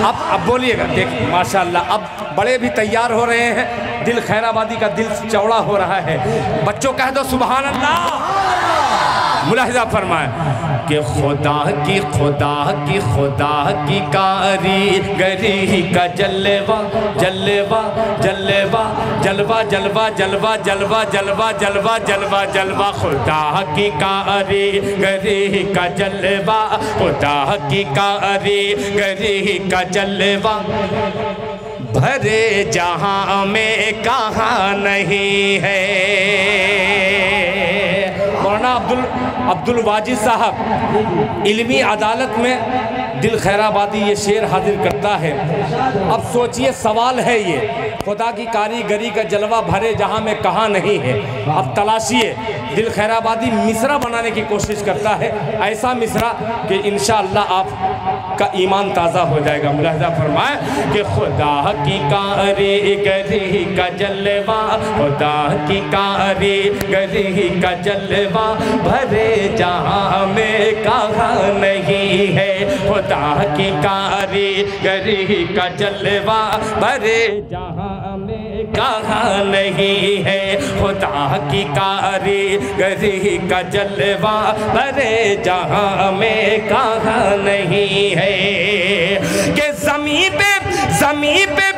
अब अब बोलिएगा, देख, माशाल्लाह, अब बड़े भी तैयार हो रहे हैं, दिल खैराबादी का दिल चौड़ा हो रहा है। बच्चों, कह दो सुबह अल्लाह मुलाहिजा फरमाए, कि खुदा की खुदा की खुदा की कारीगरी का जलवा जलवा जलवा जलवा जलवा जलवा जलवा जलवा जलवा जलवा जलवा, खुदा हकी का की कारीगरी का जलवा, खुदा की कारीगरी का जलवा। भरे जहाँ में कहाँ नहीं है। मौलाना अब्दुल अब्दुल वाजिद साहब, इल्मी अदालत में दिल खैराबादी ये शेर हाजिर करता है। अब सोचिए, सवाल है ये खुदा की कारीगरी का जलवा भरे जहाँ में कहाँ नहीं है। अब तलाशिए दिल खैराबादी मिसरा बनाने की कोशिश करता है। ऐसा मिसरा कि इन आप का ईमान ताज़ा हो जाएगा। मुलाजा फरमाए कि खुदा की कारीगरी का जलवा, खुदा की कारीगरी का जलवा भरे जहाँ में कहा नहीं है। खुदा की कारीगरी का जलवा भरे जहाँ कहाँ नहीं है। खुदा की कारीगरी का जलवा भरे जहाँ में कहा नहीं है। कि जमी पे जमी पे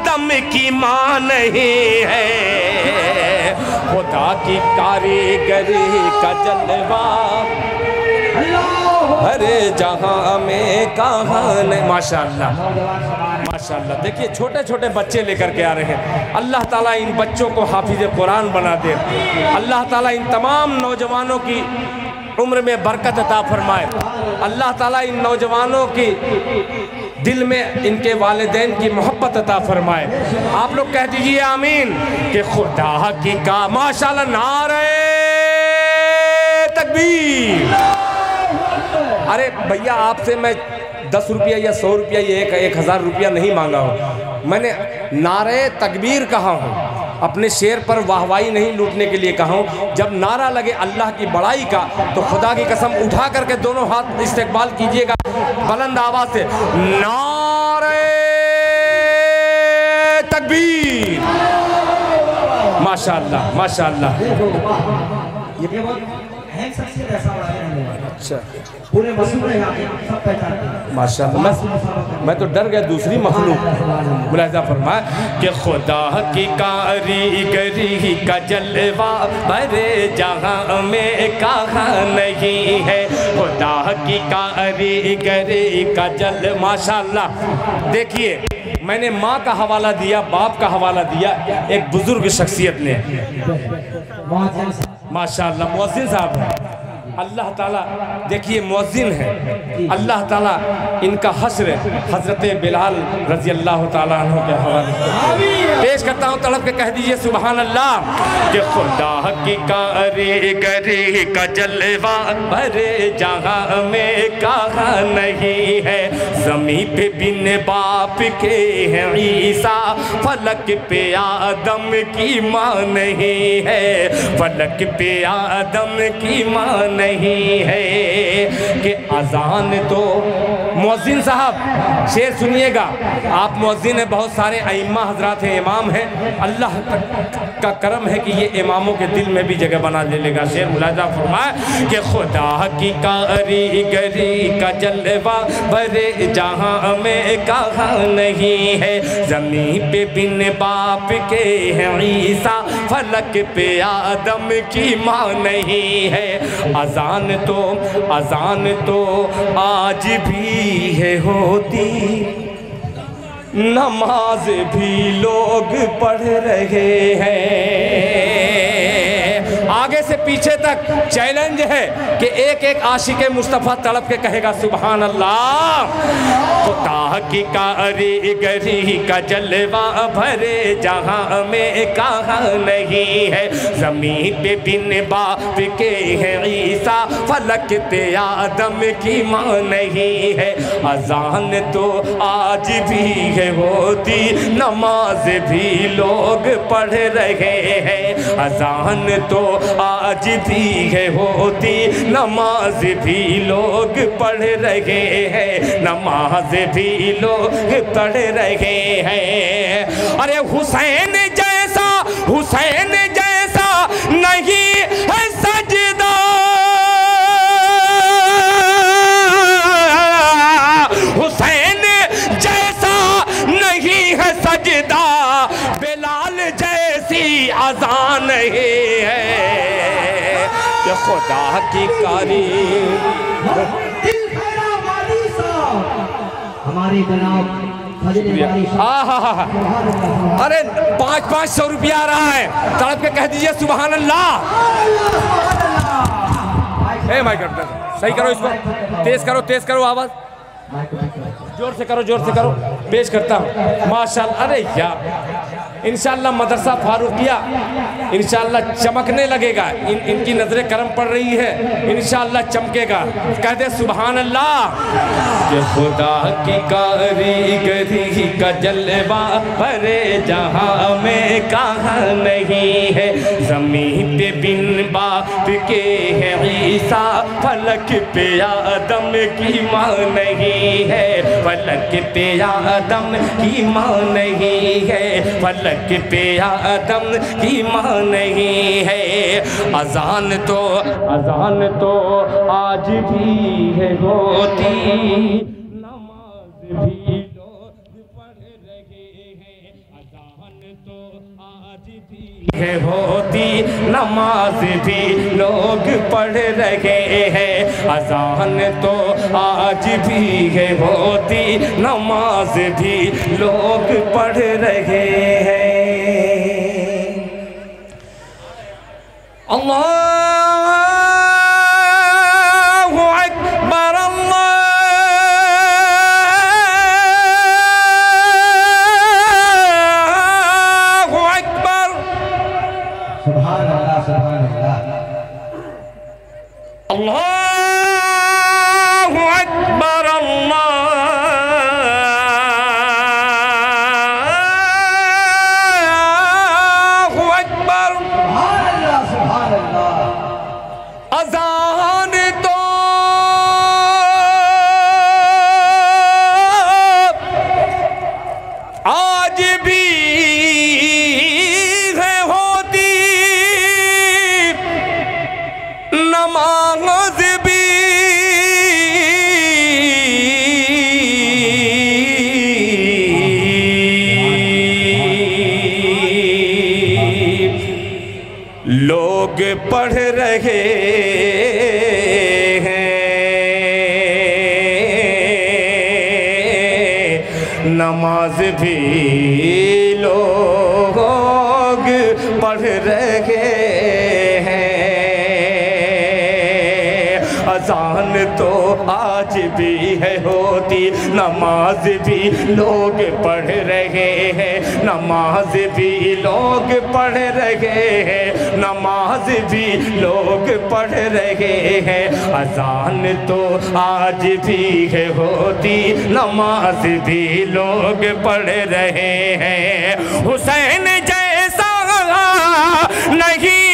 आदम की माँ नहीं है। खुदा की कारीगरी का जलवा। अरे जहाँ में कहाँ माशाल्लाह माशाल्लाह। देखिए छोटे छोटे बच्चे लेकर के आ रहे हैं। अल्लाह ताला इन बच्चों को हाफिज कुरान बना दे। अल्लाह ताला इन तमाम नौजवानों की उम्र में बरकत अता फरमाए। अल्लाह ताला इन नौजवानों की दिल में इनके वालदेन की मोहब्बत अता फरमाए। आप लोग कह दीजिए आमीन कि खुदा की का माशा नारे तकबीर। अरे भैया, आपसे मैं दस रुपया या सौ रुपया या एक एक हज़ार रुपया नहीं मांगा हूँ। मैंने नारे तकबीर कहा हूँ। अपने शेर पर वाहवाही नहीं लूटने के लिए कहा जब नारा लगे अल्लाह की बड़ाई का तो खुदा की कसम उठा करके दोनों हाथ इस्तेकबाल कीजिएगा। बुलंद आवाज़ से, नारे तकबीर। माशाल्लाह माशाल्लाह। ये है है अच्छा पूरे मशहूर है यहाँ सब पहचानते हैं माशाल्लाह मैं मैं तो डर गया दूसरी मखलूक मुलाजा फरमाया कि खुदा की कारीगरी का जलवा भरे जहाँ में कहाँ नहीं है खुदा की कारीगरी का जल माशाल्लाह देखिए मैंने माँ का हवाला दिया बाप का हवाला दिया एक बुज़ुर्ग शख्सियत ने माशाल्लाह मुआजिन साहब अल्लाह ताला, देखिए मुअज्जिन है। अल्लाह ताला इनका हस्र हज़रत बिलाल रज़ी अल्लाह ताला के हवाले पेश करता हूँ, तड़प के कह दीजिए सुबहान अल्लाह कि खुदा की कारीगरी का जलवा, भरे जहाँ में कहाँ नहीं है। जमी पे बिन बाप के हैं ईसा, फलक पे आदम की माँ नहीं है। फलक पे आदम की माँ नहीं है कि अजान तो मौजिन साहब, शेर सुनिएगा। आप मौजिन हैं, बहुत सारे अइम्मा हजरात हैं, इमाम हैं। अल्लाह का करम है कि ये इमामों के दिल में भी जगह बना ले लेगा। शेर मुलाजा फरमाए कि खुदा की कारीगरी का जलवा बरे जहाँ में कहाँ नहीं है। जमी पे बिन बाप के हैं ईसा, फलक पे आदम की माँ नहीं है। अजान तो अजान तो आज भी है होती। नमाज़ भी लोग पढ़ रहे हैं। पीछे तक चैलेंज है कि एक एक आशिक मुस्तफ़ा तड़प के कहेगा सुबहान अल्लाह की कारीगरी का जलवा भरे जहाँ में कहा नहीं है। ज़मीन पे बिन बाप के है ईसा, फलक ते आदम की माँ नहीं है। अजान तो आज भी है, होती नमाज़ भी लोग पढ़ रहे हैं। अजान तो आज भी है होती, नमाज़ भी लोग पढ़ रहे हैं। नमाज़ भी लोग पढ़ रहे हैं। अरे हुसैन जैसा, हुसैन खुदा की कारी दिल खैरा वादी साहब। हमारे जनाब हाँ हाँ हाँ हाँ। अरे पाँच पाँच सौ रुपया आ रहा है। तड़प के कह दीजिए सुबहान अल्लाह। ए रख सही करो इसको। तेज करो तेज करो आवाज़। ज़ोर से करो ज़ोर से करो। पेश करता हूँ। माशाल्लाह, अरे यार। इंशाल्लाह मदरसा फारूकिया, इंशाल्लाह चमकने लगेगा। इन, इनकी नज़रें करम पड़ रही है। इंशाल्लाह चमकेगा। कह दे सुबहान अल्लाह की कारीगरी का जलवा भरे जहाँ में कहा नहीं है। बिन बाप के है ईसा, फलक पे आदम की माँ नहीं है। फलक पे की माँ नहीं है। फलक पे आदम की माँ नहीं है। अजान तो अजान तो आज भी है होती। नमाज़ भी लोग पढ़ रहे हैं। अजान तो है होती। नमाज़ भी लोग पढ़ रहे हैं। अजान तो आज भी है होती नमाज़ भी लोग पढ़ रहे हैं। अल्लाहु आज भी है होती। नमाज़ भी। लोग पढ़ रहे नमाज़ भी लोग पढ़ रहे अजान तो आज भी है होती। नमाज़ भी लोग पढ़ रहे हैं। नमाज़ भी लोग पढ़ रहे हैं। नमाज़ भी लोग पढ़ रहे हैं। अजान तो आज भी है होती। नमाज़ भी लोग पढ़ रहे हैं। हुसैन जैसा नहीं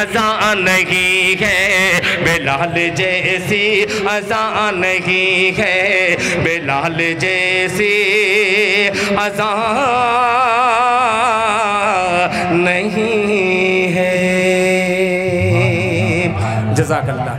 अजान नहीं है। बिलाल जैसी अजा नहीं है। बिलाल जैसी अजा नहीं है। जजाकल्ला।